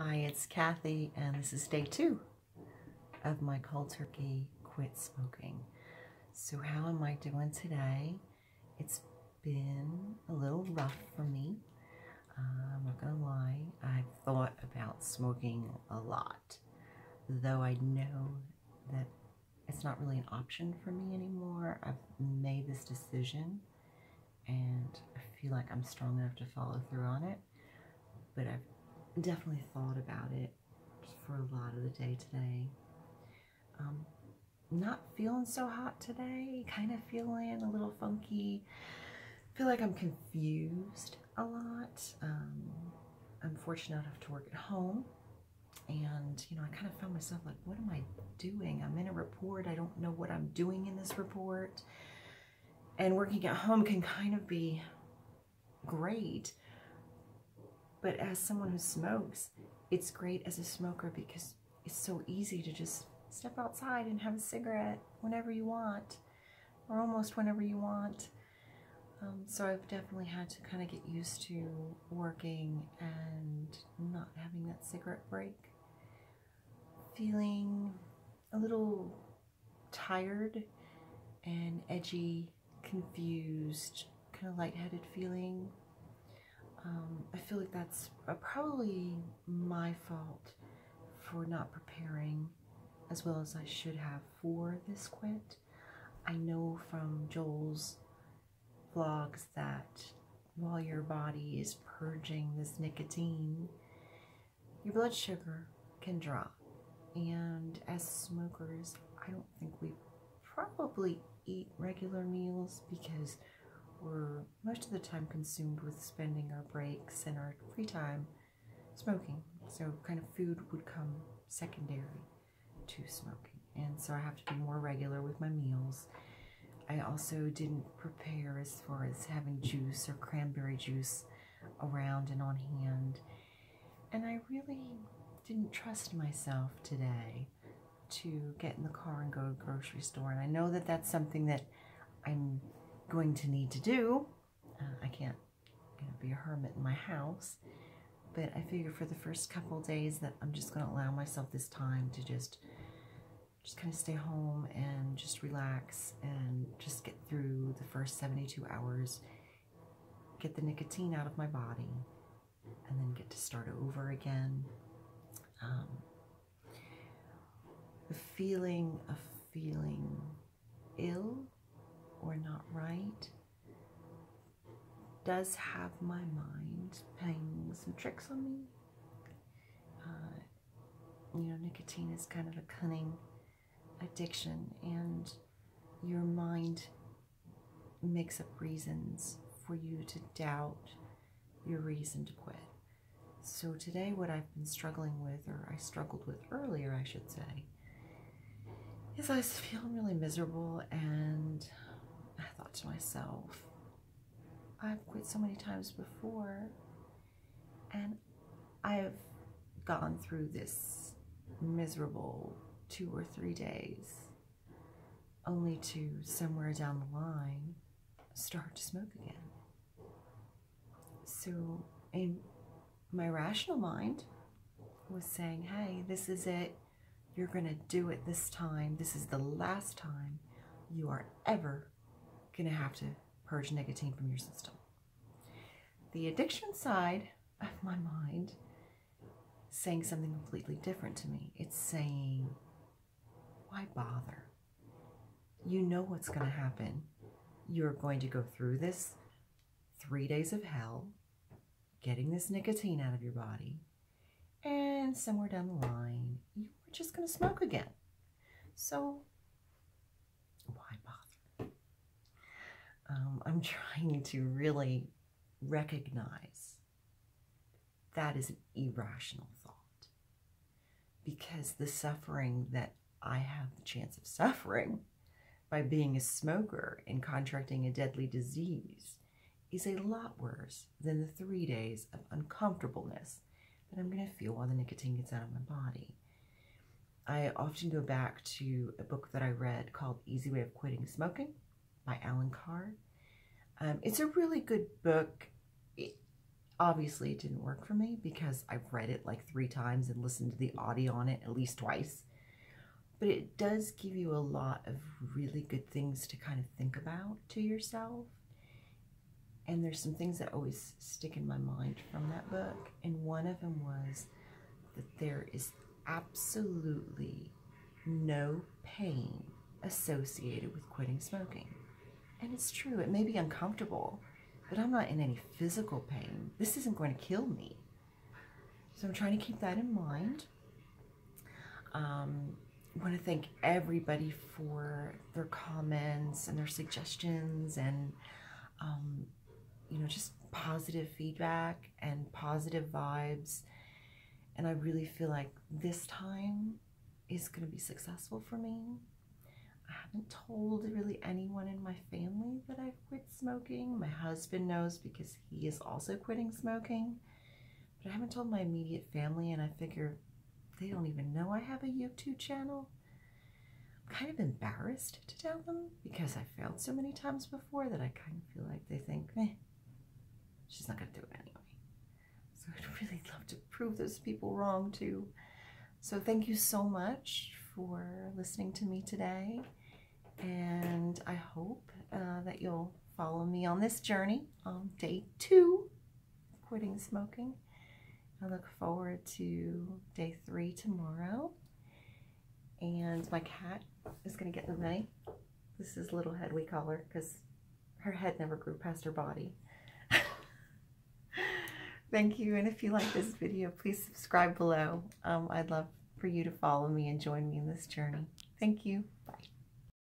Hi, it's Kathy, and this is day two of my cold turkey quit smoking. So, how am I doing today? It's been a little rough for me. Uh, I'm not gonna lie, I've thought about smoking a lot, though I know that it's not really an option for me anymore. I've made this decision and I feel like I'm strong enough to follow through on it, but I've definitely thought about it for a lot of the day today. Um, not feeling so hot today, kind of feeling a little funky. feel like I'm confused a lot. Um, I'm fortunate enough to work at home. And, you know, I kind of found myself like, what am I doing? I'm in a report. I don't know what I'm doing in this report. And working at home can kind of be great but as someone who smokes, it's great as a smoker because it's so easy to just step outside and have a cigarette whenever you want, or almost whenever you want. Um, so I've definitely had to kind of get used to working and not having that cigarette break. Feeling a little tired and edgy, confused, kind of lightheaded feeling um, I feel like that's uh, probably my fault for not preparing as well as I should have for this quit. I know from Joel's vlogs that while your body is purging this nicotine, your blood sugar can drop. And as smokers, I don't think we probably eat regular meals because we're most of the time consumed with spending our breaks and our free time smoking. So kind of food would come secondary to smoking. And so I have to be more regular with my meals. I also didn't prepare as far as having juice or cranberry juice around and on hand. And I really didn't trust myself today to get in the car and go to the grocery store. And I know that that's something that I'm going to need to do. Uh, I can't you know, be a hermit in my house, but I figure for the first couple days that I'm just going to allow myself this time to just just kind of stay home and just relax and just get through the first 72 hours, get the nicotine out of my body, and then get to start over again. Um, the feeling of feeling ill or not right does have my mind playing some tricks on me. Uh, you know, nicotine is kind of a cunning addiction, and your mind makes up reasons for you to doubt your reason to quit. So today what I've been struggling with, or I struggled with earlier, I should say, is I feeling really miserable and I thought to myself, I've quit so many times before, and I've gone through this miserable two or three days, only to somewhere down the line start to smoke again. So, in my rational mind, was saying, hey, this is it. You're going to do it this time. This is the last time you are ever going to have to purge nicotine from your system. The addiction side of my mind saying something completely different to me. It's saying, why bother? You know what's going to happen. You're going to go through this three days of hell, getting this nicotine out of your body, and somewhere down the line, you're just going to smoke again. So um, I'm trying to really recognize that is an irrational thought because the suffering that I have the chance of suffering by being a smoker and contracting a deadly disease is a lot worse than the three days of uncomfortableness that I'm going to feel while the nicotine gets out of my body. I often go back to a book that I read called Easy Way of Quitting Smoking by Allen Carr. Um, it's a really good book. It, Obviously, it didn't work for me because I've read it like three times and listened to the audio on it at least twice. But it does give you a lot of really good things to kind of think about to yourself. And there's some things that always stick in my mind from that book. And one of them was that there is absolutely no pain associated with quitting smoking. And it's true, it may be uncomfortable, but I'm not in any physical pain. This isn't going to kill me. So I'm trying to keep that in mind. Um, I want to thank everybody for their comments and their suggestions and, um, you know, just positive feedback and positive vibes. And I really feel like this time is going to be successful for me. I haven't told really anyone in my family that I've quit smoking. My husband knows because he is also quitting smoking. But I haven't told my immediate family, and I figure they don't even know I have a YouTube channel. I'm kind of embarrassed to tell them because I failed so many times before that I kind of feel like they think, eh, she's not going to do it anyway. So I'd really love to prove those people wrong too. So thank you so much for listening to me today. And I hope uh, that you'll follow me on this journey on day two, quitting smoking. I look forward to day three tomorrow. And my cat is going to get the money. This is little head we call her because her head never grew past her body. Thank you. And if you like this video, please subscribe below. Um, I'd love for you to follow me and join me in this journey. Thank you. Bye.